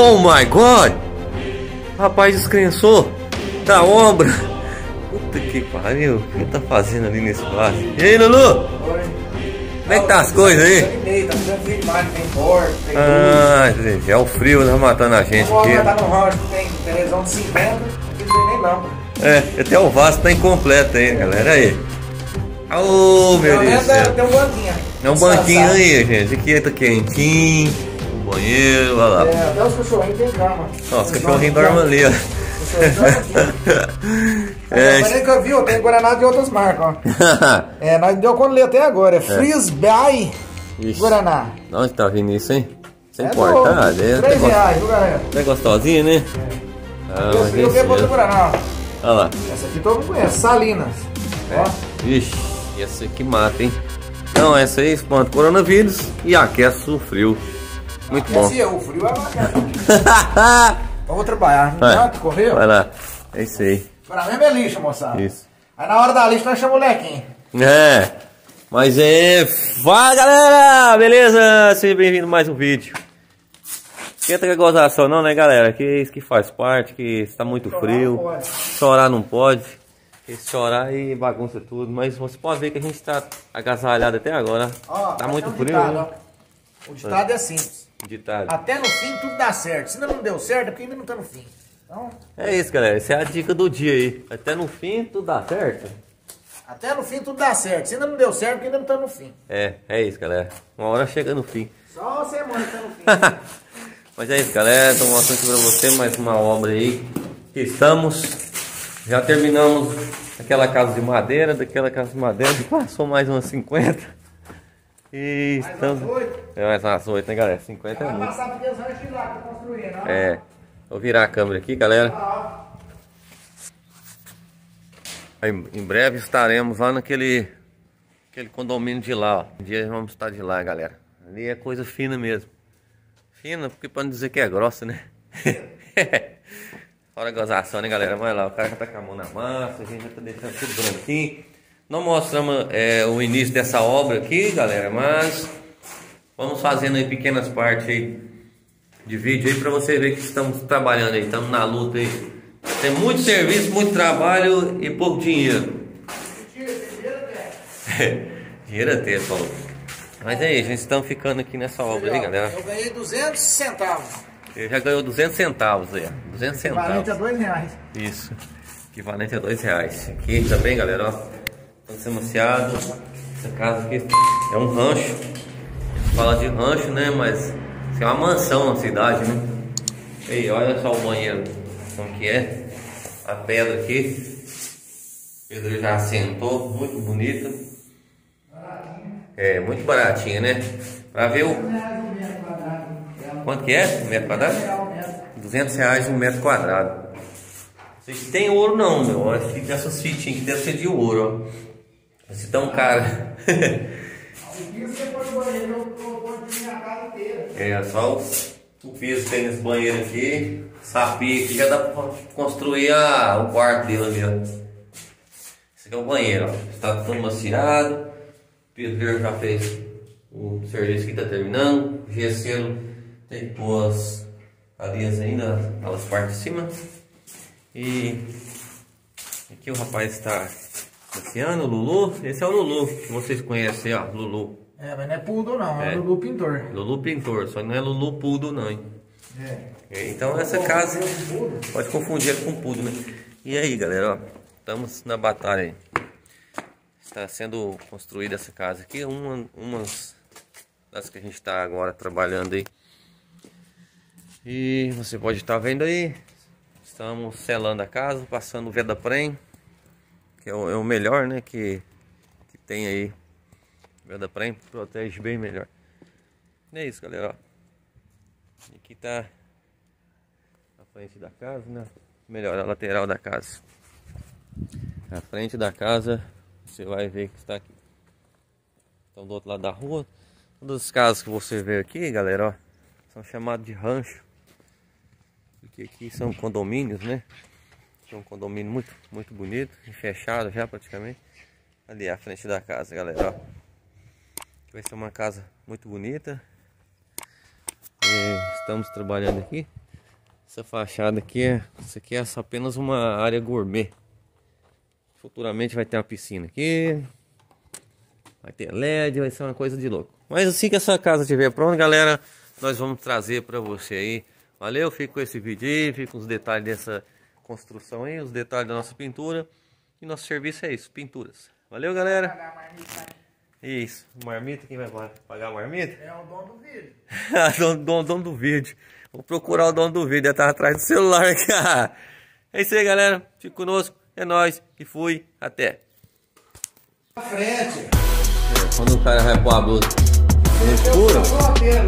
Oh my god! Rapaz, descrençou da obra. Puta que pariu. O que tá fazendo ali nesse vaso? E aí, Lulu? Oi. Como é que tá as coisas aí? Tá fazendo frio demais, tem porta, tem Ah, é o frio tá matando a gente aqui. Tá no rancho, tem televisão de 50, não nem lâmpada. É, até o vaso tá incompleto aí, galera. Aí. Ô, meu Deus tem um banquinho. É um banquinho aí, gente. Aqui tá quentinho. Banheiro, olha lá. É, até os cachorrinhos tem cama. Ó, os cachorrinhos dormem ali, ó. É, É, mas nem que eu vi, tem Guaraná de outras marcas, ó. É, nós deu quando ler até agora, é Frisbee Ixi, Guaraná. de onde tá vindo isso, hein? Sem É importar, é. 3 reais, viu, galera? É gostosinho, né? Ah, Eu é o que é. Guaraná. Olha lá. Essa aqui todo mundo conhece, Salinas. Ó. Ixi, essa aqui mata, hein? Não, essa aí espanta coronavírus e aquece o frio. Muito bom. Esse é o frio é. Vamos trabalhar. Não que correr? Vai lá. É isso aí. Pra mim é lixo, moçada. Isso. Aí na hora da lista nós chamamos o Lequinho. É. Mas é. Fala galera! Beleza? Seja bem-vindo a mais um vídeo. Esquenta com a gozação não, né galera? Que isso que faz parte, que está muito Chorar frio. não. Chorar não pode. Chorar aí bagunça tudo. Mas você pode ver que a gente está agasalhado até agora. Ó, tá muito um frio. ditado, né? O ditado é simples. Ditado. Até no fim tudo dá certo. Se ainda não deu certo, é porque ainda não tá no fim. Então, É isso, galera. Essa é a dica do dia aí. Até no fim tudo dá certo. até no fim tudo dá certo. Se ainda não deu certo, é porque ainda não tá no fim. É, é isso, galera. Uma hora chega no fim. Só uma semana que tá no fim. Mas é isso, galera. Estou mostrando aqui pra você mais uma obra aí. Que estamos. Já terminamos aquela casa de madeira. Daquela casa de madeira passou mais umas 50. E Mais estamos. umas oito. É mais umas 8, né, galera? 50 é Vai muito. passar os ranchos lá que eu? É. Vou virar a câmera aqui, galera. Ó, Aí, em breve estaremos lá naquele aquele condomínio de lá, ó. Um dia vamos estar de lá, galera. Ali é coisa fina mesmo. Fina, porque para não dizer que é grossa, né? Fora a gozação, né, galera? Vai lá, o cara já tá com a mão na massa, a gente já tá deixando tudo branquinho. Não mostramos é, o início dessa obra aqui, galera, mas vamos fazendo aí pequenas partes aí de vídeo aí para você ver que estamos trabalhando aí, estamos na luta aí. Tem muito serviço, muito trabalho e pouco dinheiro. dinheiro até, falou. Mas é isso, a gente estamos ficando aqui nessa obra aí, galera. Eu ganhei 200 centavos. Ele já ganhou 200 centavos aí, ó. 200 Equivalente a centavos. 2 reais. Isso. Equivalente a 2 reais. Aqui também, galera, ó. Estamos anunciados. Essa casa aqui é um rancho. Fala de rancho, né? Mas é uma mansão na cidade, né? Ei, olha só o banheiro. Como que é? A pedra aqui. O já assentou. Muito bonita. É, muito baratinha, né? Pra ver o... Quanto que é? Um metro quadrado? 200 reais um metro quadrado. Se tem ouro não, meu. Essas fitinhas que deve ser de ouro, ó. Você minha casa inteira. é só o, o piso que tem nesse banheiro aqui. Sapia aqui já dá pra construir a, o quarto dele ali, ó. Esse aqui é o banheiro, ó. Está todo maciado. O pedreiro já fez o serviço que tá terminando. O gesseiro tem que pôr as areias ainda, aquelas partes de cima. E aqui o rapaz está passeando, o Lulu. Esse é o Lulu, que vocês conhecem, ó, Lulu. É, mas não é Pudo não, é, É. Lulu Pintor. Lulu Pintor, só não é Lulu Pudo não, hein? É. Então essa casa pode confundir com Pudo, né? E aí, galera, ó, estamos na batalha aí. Está sendo construída essa casa aqui, uma umas das que a gente está agora trabalhando aí. E você pode estar vendo aí, estamos selando a casa, passando o Vedaprem, que é o, é o melhor, né, que, que tem aí. Vedaprem protege bem melhor. E é isso, galera, ó. Aqui tá a frente da casa, né? Melhor, a lateral da casa. A frente da casa, você vai ver que está aqui. Então do outro lado da rua. Todas as casas que você vê aqui, galera, ó, são chamadas de rancho. Porque aqui são condomínios, né? É um condomínio muito, muito bonito, e fechado já praticamente. Ali é a frente da casa, galera, ó. Aqui vai ser uma casa muito bonita. É, estamos trabalhando aqui. Essa fachada aqui, é, isso aqui é só apenas uma área gourmet. Futuramente vai ter uma piscina aqui. Vai ter LED, vai ser uma coisa de louco. Mas assim que essa casa estiver pronta, galera, nós vamos trazer para você aí. Valeu, fico com esse vídeo aí, fico com os detalhes dessa construção aí, os detalhes da nossa pintura. E nosso serviço é isso, pinturas. Valeu, galera. Isso, marmita, quem vai pagar a marmita? É o dono do vídeo. dono, dono, dono do vídeo. Vou procurar o dono do vídeo, ele tá atrás do celular, cara. É isso aí, galera. Fique conosco. É nóis. E fui. Até. frente. É, quando o cara vai pôr a blusa escura. lá.